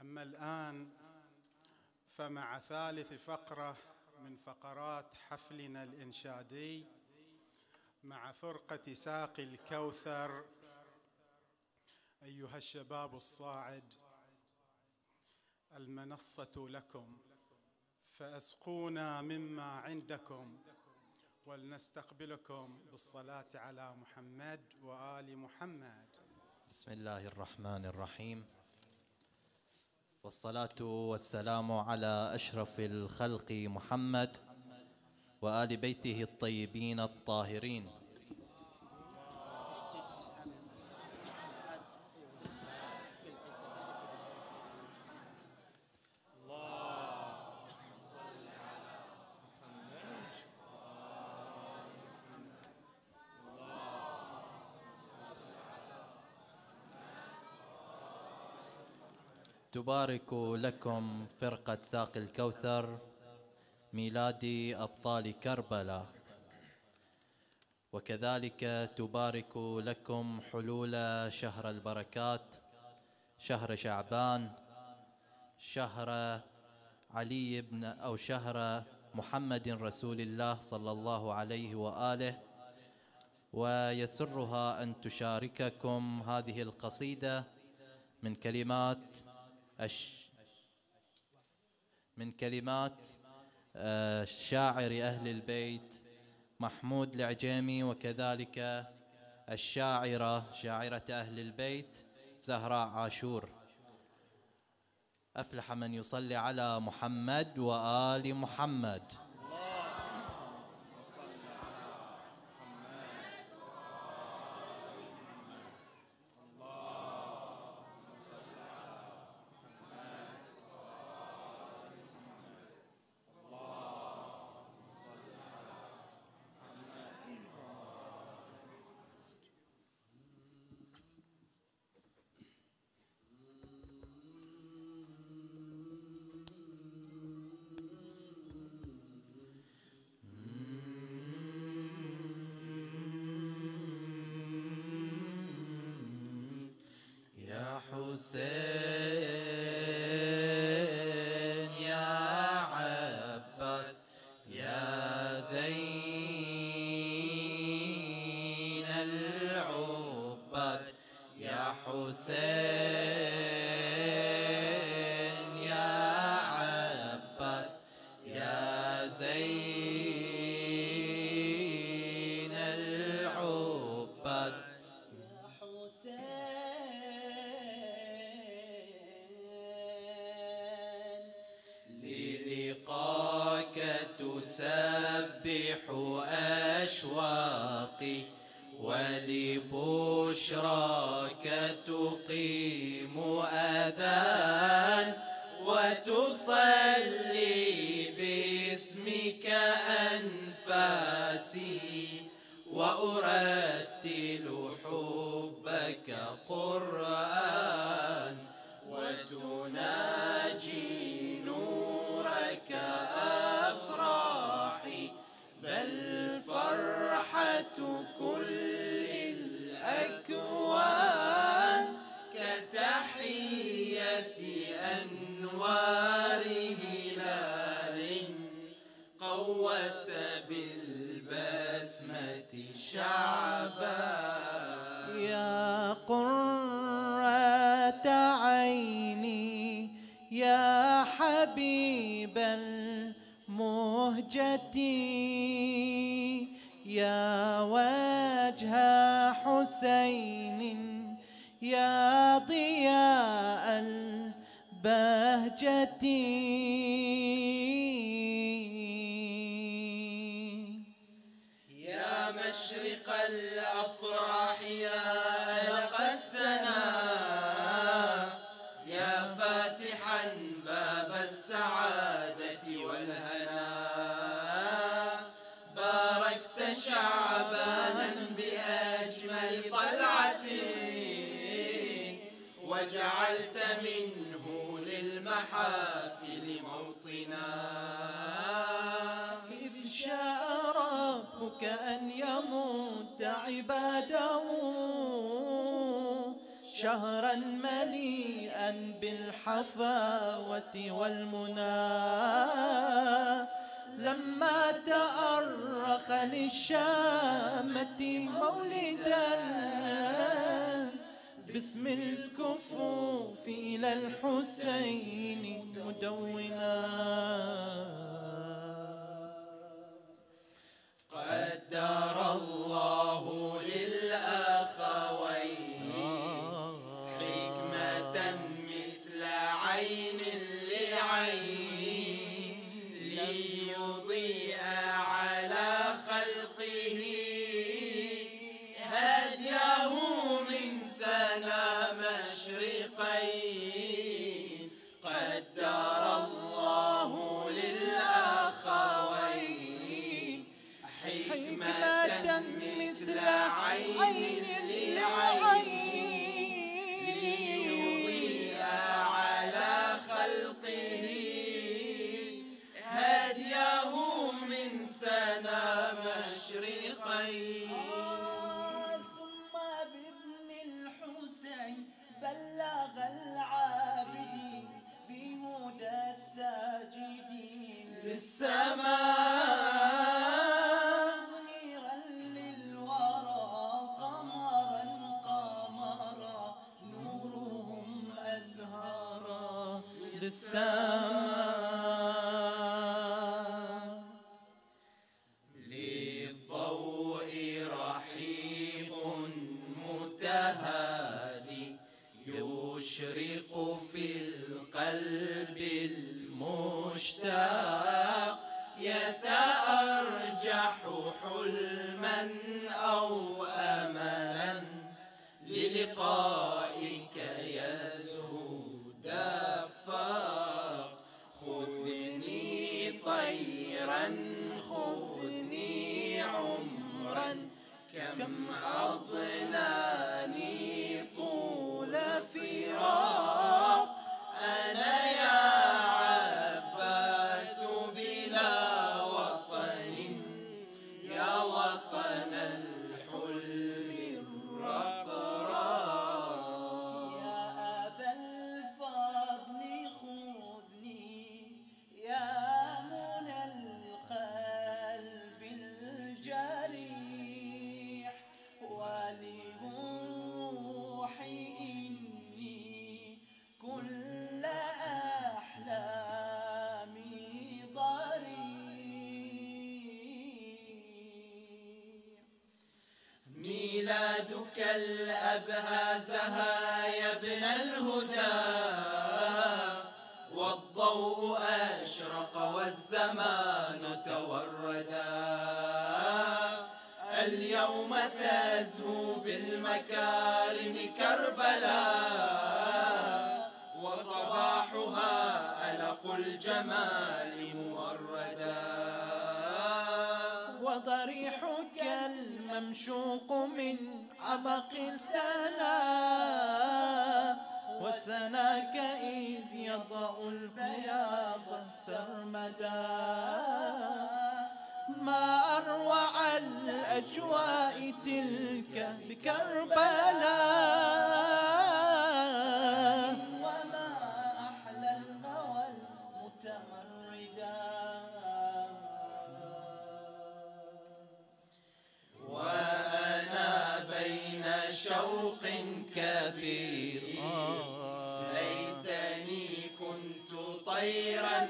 أما الآن فمع ثالث فقرة من فقرات حفلنا الإنشادي مع فرقة ساقي الكوثر أيها الشباب الصاعد المنصة لكم فأسقونا مما عندكم ولنستقبلكم بالصلاة على محمد وآل محمد. بسم الله الرحمن الرحيم. والصلاة والسلام على أشرف الخلق محمد وآل بيته الطيبين الطاهرين. تبارك لكم فرقة ساقي الكوثر ميلاد أبطال كربلاء. وكذلك تبارك لكم حلول شهر البركات شهر شعبان شهر علي بن أو شهر محمد رسول الله صلى الله عليه وآله. ويسرها أن تشارككم هذه القصيدة من كلمات من كلمات آه، شاعر أهل البيت محمود العجيمي وكذلك الشاعرة شاعرة أهل البيت زهراء عاشور. أفلح من يصلي على محمد وآل محمد. كل الأكوان كتحية أنوار هلال قوس بالبسمة شعبا يا قرة عيني يا حبيب المهجة. الأفراح يا ألق السنا يا فاتحا باب السعادة والهنا. باركت شعبانا بأجمل طلعة وجعلت منه للمحافل موطنا. شهرا مليئا بالحفاوة والمنى. لما تأرخ للشامة مولدا باسم الكفوف إلى الحسين مدونا. أزهارا للسماء للضوء رحيق متهادي يشرق في القلب المشتاق يتأرجح حلما أو أملا. للقائك كم أضناني والزمان توردا. اليوم تزهو بالمكارم كربلاء وصباحها ألق الجمال موردا. وضريحك الممشوق من عمق السنا وسناك إذ يضع البياض. السرمدا ما أروع الأجواء تلك بكربلاء. وما أحلى الهوى المتمردا. وأنا بين شوق كبير. ليتني كنت طيرا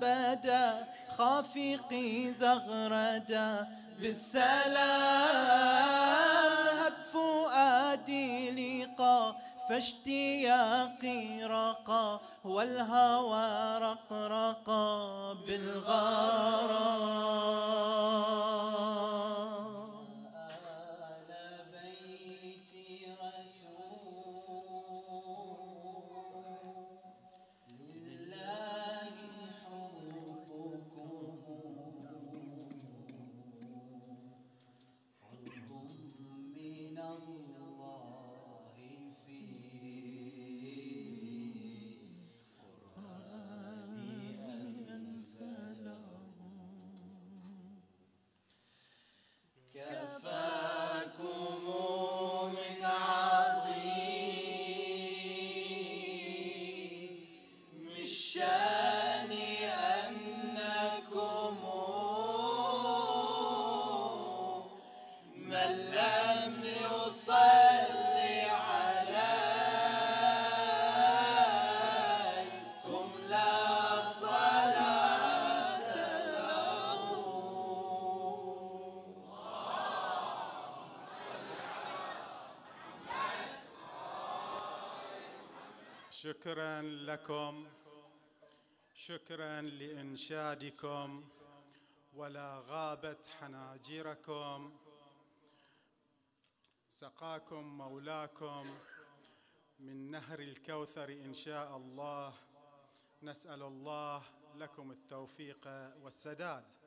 بدا خافقي زغردا. بالسلام هب فؤادي لقى فاشتياقي رقى والهوى رقرقا بالغرام شكرا لكم شكرا لإنشادكم ولا غابت حناجركم. سقاكم مولاكم من نهر الكوثر إن شاء الله. نسأل الله لكم التوفيق والسداد.